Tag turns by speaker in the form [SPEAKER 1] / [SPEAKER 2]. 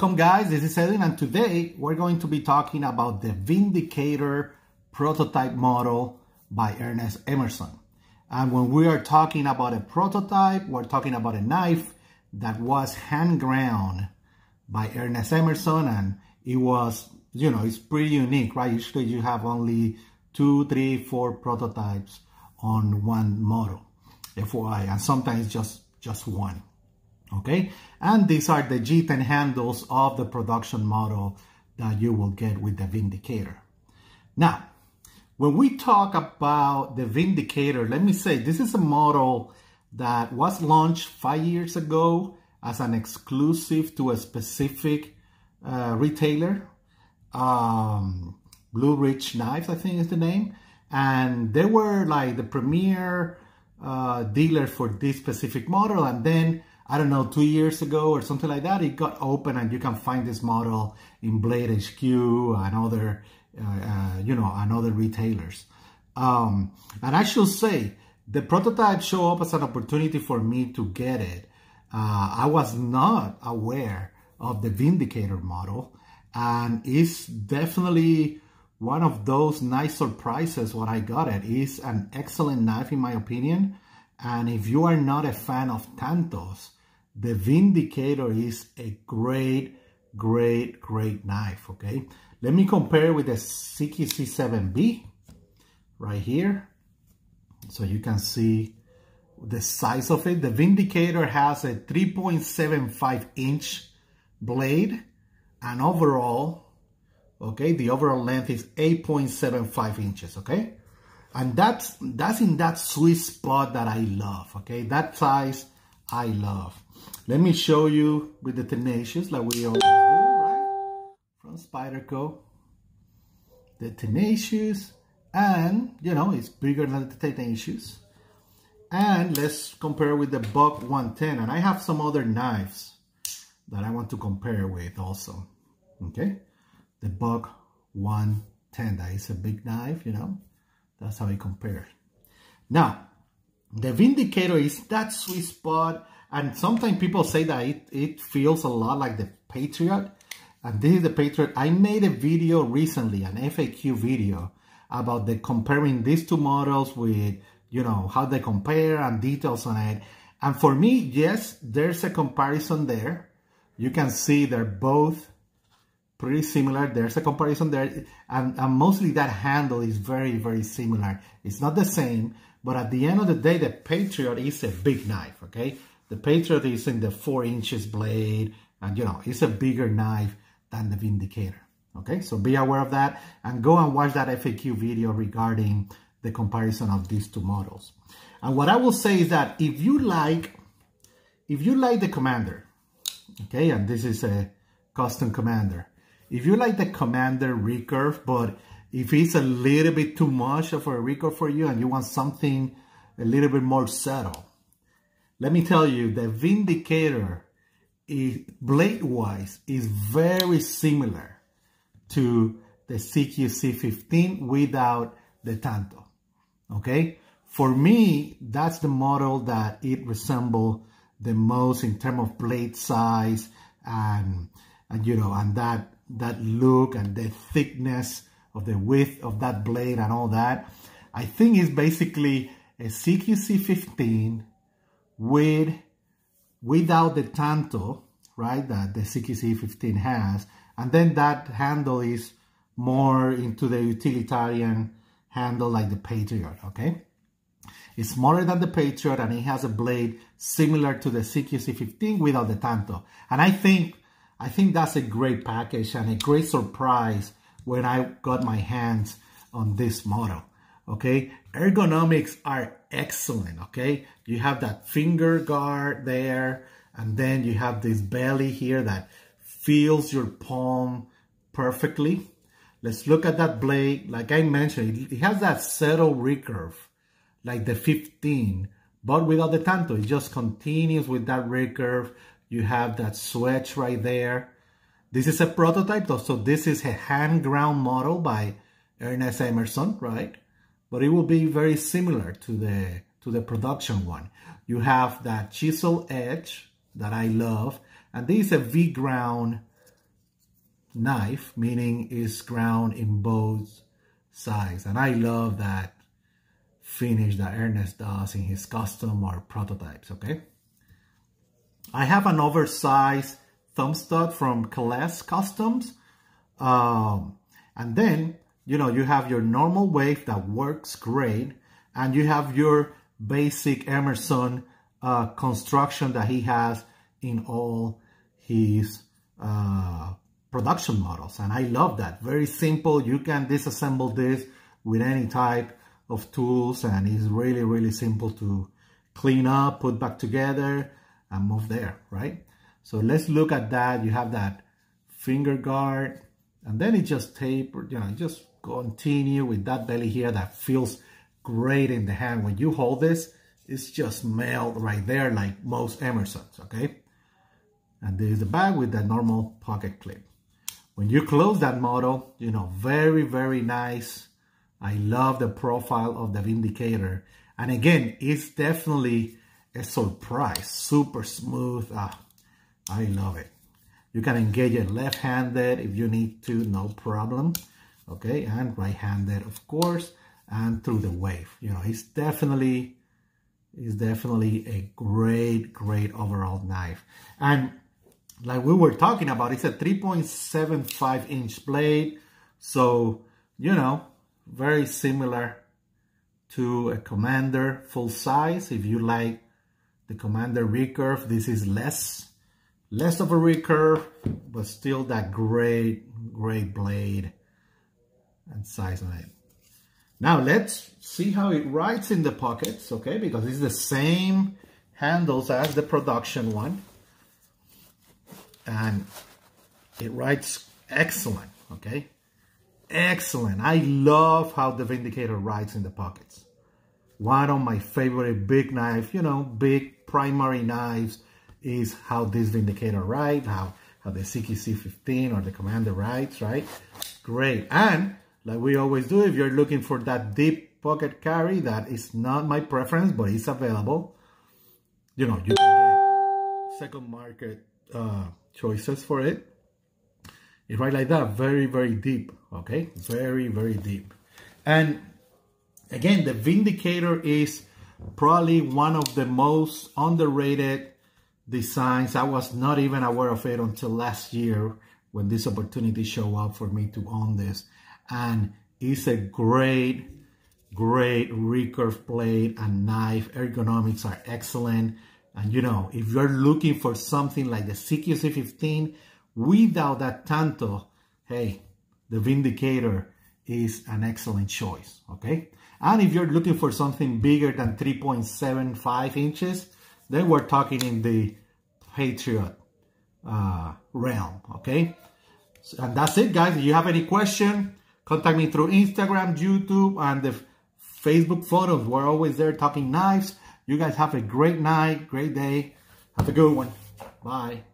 [SPEAKER 1] Welcome guys, this is Edwin and today we're going to be talking about the Vindicator prototype model by Ernest Emerson. And when we are talking about a prototype, we're talking about a knife that was hand ground by Ernest Emerson and it was, you know, it's pretty unique, right? Usually you have only two, three, four prototypes on one model, FYI, and sometimes just, just one okay? And these are the G10 handles of the production model that you will get with the Vindicator. Now, when we talk about the Vindicator, let me say this is a model that was launched five years ago as an exclusive to a specific uh, retailer. Um, Blue Ridge Knives, I think is the name. And they were like the premier uh, dealer for this specific model. And then I don't know, two years ago or something like that, it got open and you can find this model in Blade HQ and other, uh, uh, you know, and other retailers. Um, and I should say, the prototype showed up as an opportunity for me to get it. Uh, I was not aware of the Vindicator model, and it's definitely one of those nice surprises when I got it. It's an excellent knife in my opinion, and if you are not a fan of Tantos, the Vindicator is a great, great, great knife, okay? Let me compare with the CQC7B right here. So you can see the size of it. The Vindicator has a 3.75 inch blade and overall, okay, the overall length is 8.75 inches, okay? And that's, that's in that sweet spot that I love, okay? That size I love. Let me show you with the Tenacious like we always do, right? From Spyderco. The Tenacious and, you know, it's bigger than the Tenacious. And let's compare with the Buck 110. And I have some other knives that I want to compare with also. Okay? The Buck 110. That is a big knife, you know. That's how I compare. Now, the Vindicator is that sweet spot and sometimes people say that it, it feels a lot like the Patriot. And this is the Patriot. I made a video recently, an FAQ video, about the comparing these two models with, you know, how they compare and details on it. And for me, yes, there's a comparison there. You can see they're both pretty similar. There's a comparison there. And, and mostly that handle is very, very similar. It's not the same, but at the end of the day, the Patriot is a big knife, okay? The Patriot is in the four inches blade and you know, it's a bigger knife than the Vindicator. Okay, so be aware of that and go and watch that FAQ video regarding the comparison of these two models. And what I will say is that if you like, if you like the Commander, okay, and this is a custom Commander, if you like the Commander recurve, but if it's a little bit too much of a recurve for you and you want something a little bit more subtle, let me tell you, the Vindicator, blade-wise, is very similar to the CQC15 without the Tanto, okay? For me, that's the model that it resembles the most in terms of blade size and, and you know, and that, that look and the thickness of the width of that blade and all that. I think it's basically a CQC15 with without the tanto, right, that the CQC15 has. And then that handle is more into the utilitarian handle like the Patriot, okay? It's smaller than the Patriot and it has a blade similar to the CQC15 without the tanto. And I think I think that's a great package and a great surprise when I got my hands on this model okay? Ergonomics are excellent, okay? You have that finger guard there, and then you have this belly here that feels your palm perfectly. Let's look at that blade. Like I mentioned, it has that subtle recurve, like the 15, but without the tanto. It just continues with that recurve. You have that switch right there. This is a prototype, though, so this is a hand-ground model by Ernest Emerson, right? but it will be very similar to the to the production one. You have that chisel edge that I love, and this is a V ground knife, meaning is ground in both sides. And I love that finish that Ernest does in his custom or prototypes, okay? I have an oversized thumb stud from Kales Customs. Um, and then, you know, you have your normal wave that works great. And you have your basic Emerson uh, construction that he has in all his uh, production models. And I love that. Very simple. You can disassemble this with any type of tools and it's really, really simple to clean up, put back together and move there, right? So let's look at that. You have that finger guard and then it just taper, you know, just continue with that belly here that feels great in the hand. When you hold this, it's just melt right there like most Emersons, okay? And there's the bag with the normal pocket clip. When you close that model, you know, very, very nice. I love the profile of the Vindicator. And again, it's definitely a surprise, super smooth. Ah, I love it. You can engage it left-handed if you need to, no problem. Okay, and right-handed, of course, and through the wave. You know, it's definitely, it's definitely a great, great overall knife. And like we were talking about, it's a 3.75 inch blade. So, you know, very similar to a Commander full size. If you like the Commander recurve, this is less, less of a recurve, but still that great, great blade and size on it. Now let's see how it rides in the pockets, okay? Because it's the same handles as the production one and it writes excellent, okay? Excellent. I love how the Vindicator writes in the pockets. One of my favorite big knife, you know, big primary knives is how this Vindicator writes, how, how the CQC15 or the Commander writes, right? Great. And like we always do, if you're looking for that deep pocket carry, that is not my preference, but it's available. You know, you can get second market uh, choices for it. It's right like that, very, very deep, okay? Very, very deep. And again, the Vindicator is probably one of the most underrated designs. I was not even aware of it until last year when this opportunity showed up for me to own this. And it's a great, great recurve blade and knife. Ergonomics are excellent. And you know, if you're looking for something like the CQC15 without that tanto, hey, the Vindicator is an excellent choice, okay? And if you're looking for something bigger than 3.75 inches, then we're talking in the Patriot uh, realm, okay? So, and that's it, guys. If you have any question, contact me through Instagram, YouTube, and the Facebook photos. We're always there talking knives. You guys have a great night, great day. Have a good one. Bye.